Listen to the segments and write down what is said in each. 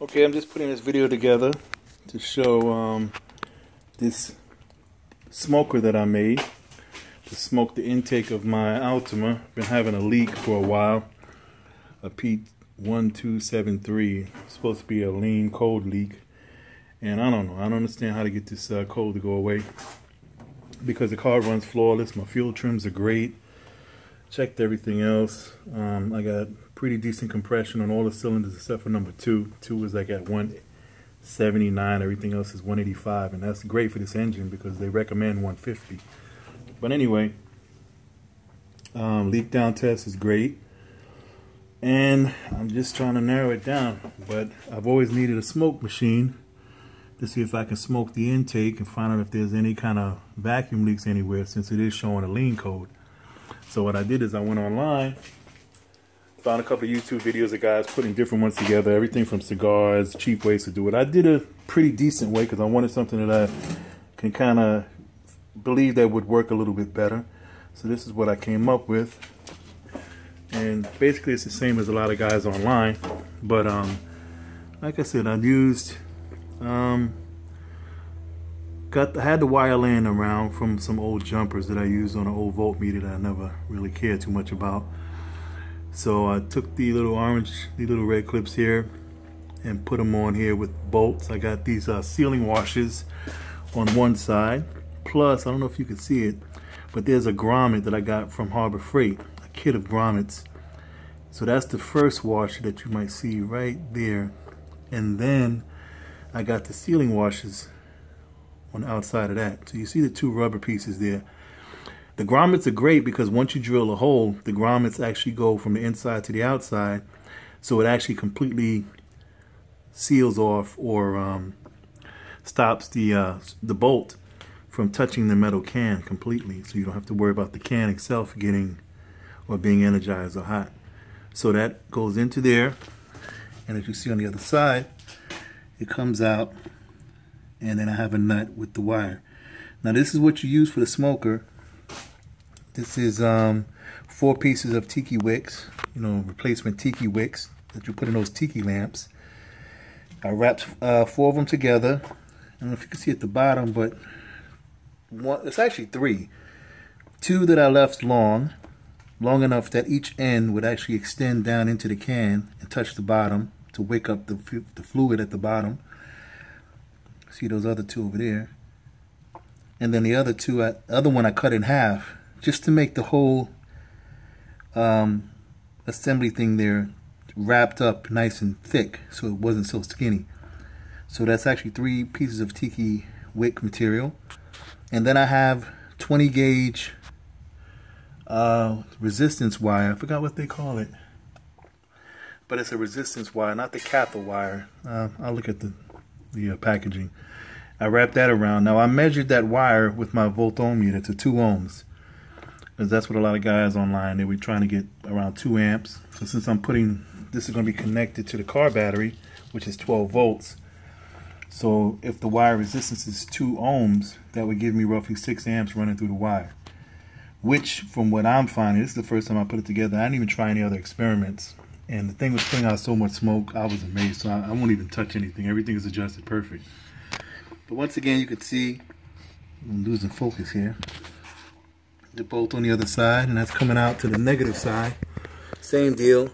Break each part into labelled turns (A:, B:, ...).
A: Okay, I'm just putting this video together to show um, this smoker that I made to smoke the intake of my Altima. Been having a leak for a while. A P1273. supposed to be a lean cold leak. And I don't know. I don't understand how to get this uh, cold to go away. Because the car runs flawless. My fuel trims are great. Checked everything else. Um, I got pretty decent compression on all the cylinders except for number two. Two was like at 179. Everything else is 185. And that's great for this engine because they recommend 150. But anyway, um, leak down test is great. And I'm just trying to narrow it down. But I've always needed a smoke machine to see if I can smoke the intake and find out if there's any kind of vacuum leaks anywhere since it is showing a lean code. So what I did is I went online Found a couple of YouTube videos of guys putting different ones together, everything from cigars, cheap ways to do it. I did a pretty decent way because I wanted something that I can kind of believe that would work a little bit better. So this is what I came up with. And basically it's the same as a lot of guys online. But um, like I said, I used, um, got I had the wire laying around from some old jumpers that I used on an old voltmeter that I never really cared too much about. So I took the little orange, the little red clips here and put them on here with bolts. I got these uh, sealing washers on one side. Plus, I don't know if you can see it, but there's a grommet that I got from Harbor Freight, a kit of grommets. So that's the first washer that you might see right there. And then I got the sealing washers on the outside of that. So you see the two rubber pieces there. The grommets are great because once you drill a hole, the grommets actually go from the inside to the outside. So it actually completely seals off or um, stops the, uh, the bolt from touching the metal can completely. So you don't have to worry about the can itself getting or being energized or hot. So that goes into there. And as you see on the other side, it comes out and then I have a nut with the wire. Now this is what you use for the smoker this is um, four pieces of tiki wicks, you know, replacement tiki wicks that you put in those tiki lamps. I wrapped uh, four of them together. I don't know if you can see at the bottom, but one, it's actually three. Two that I left long, long enough that each end would actually extend down into the can and touch the bottom to wake up the, the fluid at the bottom. See those other two over there. And then the other two, I, other one I cut in half just to make the whole um, assembly thing there wrapped up nice and thick so it wasn't so skinny. So that's actually three pieces of tiki wick material. And then I have 20 gauge uh, resistance wire. I forgot what they call it. But it's a resistance wire, not the cathode wire. Uh, I'll look at the, the uh, packaging. I wrapped that around. Now I measured that wire with my voltometer to 2 ohms. Because that's what a lot of guys online they were trying to get around 2 amps. So since I'm putting this is going to be connected to the car battery which is 12 volts. So if the wire resistance is 2 ohms that would give me roughly 6 amps running through the wire. Which from what I'm finding this is the first time I put it together I didn't even try any other experiments and the thing was putting out so much smoke I was amazed. So I, I won't even touch anything. Everything is adjusted perfect. But once again you can see I'm losing focus here. The bolt on the other side and that's coming out to the negative side. Same deal.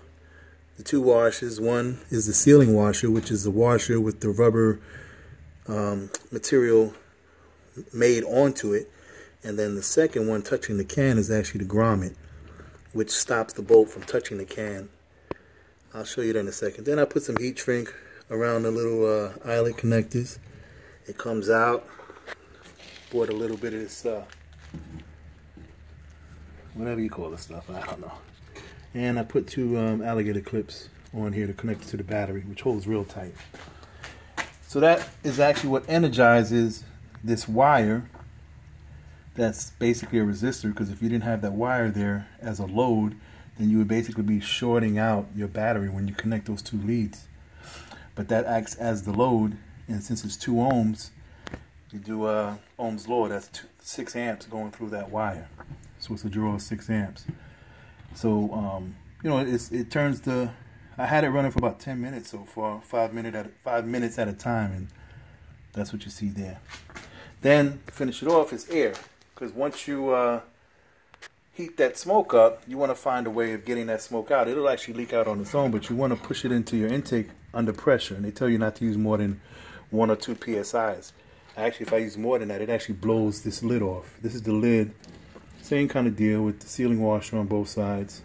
A: The two washers one is the sealing washer which is the washer with the rubber um, material made onto it. And then the second one touching the can is actually the grommet which stops the bolt from touching the can I'll show you that in a second then I put some heat shrink around the little uh, eyelet connectors it comes out bought a little bit of this uh, whatever you call this stuff, I don't know. And I put two um, alligator clips on here to connect it to the battery, which holds real tight. So that is actually what energizes this wire that's basically a resistor because if you didn't have that wire there as a load, then you would basically be shorting out your battery when you connect those two leads. But that acts as the load, and since it's 2 ohms, you do uh, Ohm's law, that's two, 6 amps going through that wire. So it's a draw of 6 amps. So, um, you know, it turns the I had it running for about 10 minutes so far, five minute at five minutes at a time, and that's what you see there. Then finish it off is air, because once you uh, heat that smoke up, you want to find a way of getting that smoke out. It'll actually leak out on its own, but you want to push it into your intake under pressure, and they tell you not to use more than one or two psi's. Actually, if I use more than that, it actually blows this lid off. This is the lid, same kind of deal with the sealing washer on both sides.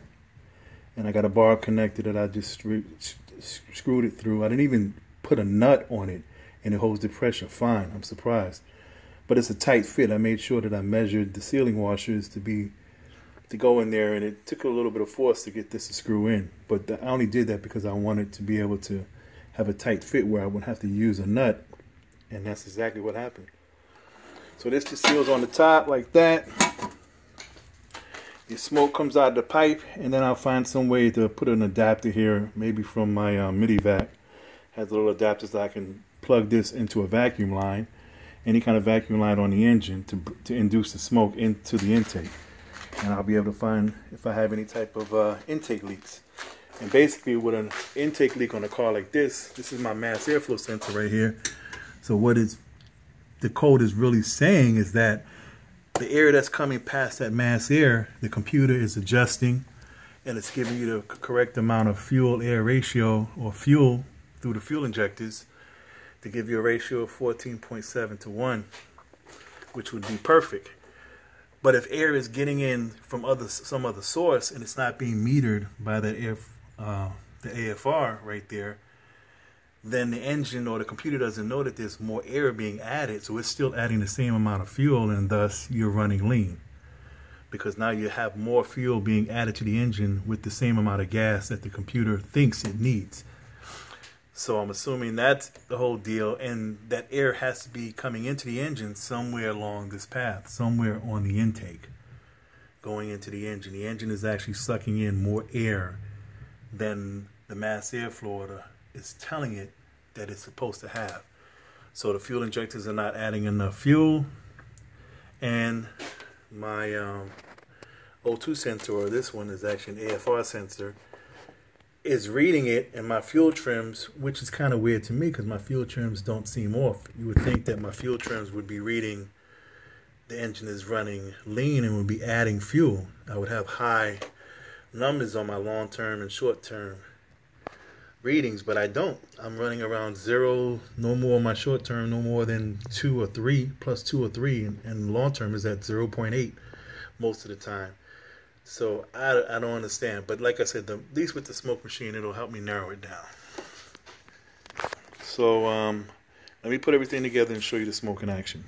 A: And I got a bar connector that I just screwed it through. I didn't even put a nut on it, and it holds the pressure fine. I'm surprised. But it's a tight fit. I made sure that I measured the sealing washers to be to go in there, and it took a little bit of force to get this to screw in. But I only did that because I wanted to be able to have a tight fit where I wouldn't have to use a nut and that's exactly what happened. So this just seals on the top like that. The smoke comes out of the pipe, and then I'll find some way to put an adapter here, maybe from my uh, Mityvac. Has little adapters that I can plug this into a vacuum line, any kind of vacuum line on the engine to, to induce the smoke into the intake. And I'll be able to find if I have any type of uh, intake leaks. And basically with an intake leak on a car like this, this is my mass airflow sensor right here. So what is the code is really saying is that the air that's coming past that mass air, the computer is adjusting and it's giving you the correct amount of fuel air ratio or fuel through the fuel injectors to give you a ratio of 14.7 to 1, which would be perfect. But if air is getting in from other some other source and it's not being metered by the air, uh, the AFR right there, then the engine or the computer doesn't know that there's more air being added, so it's still adding the same amount of fuel, and thus you're running lean. Because now you have more fuel being added to the engine with the same amount of gas that the computer thinks it needs. So I'm assuming that's the whole deal, and that air has to be coming into the engine somewhere along this path, somewhere on the intake, going into the engine. The engine is actually sucking in more air than the mass air airflow is telling it that it's supposed to have. So the fuel injectors are not adding enough fuel. And my um, O2 sensor, or this one is actually an AFR sensor, is reading it and my fuel trims, which is kind of weird to me because my fuel trims don't seem off. You would think that my fuel trims would be reading the engine is running lean and would be adding fuel. I would have high numbers on my long term and short term readings, but I don't. I'm running around zero, no more on my short term, no more than two or three, plus two or three, and, long term is at 0.8 most of the time. So I, I don't understand. But like I said, the, at least with the smoke machine, it'll help me narrow it down. So um, let me put everything together and show you the smoke in action.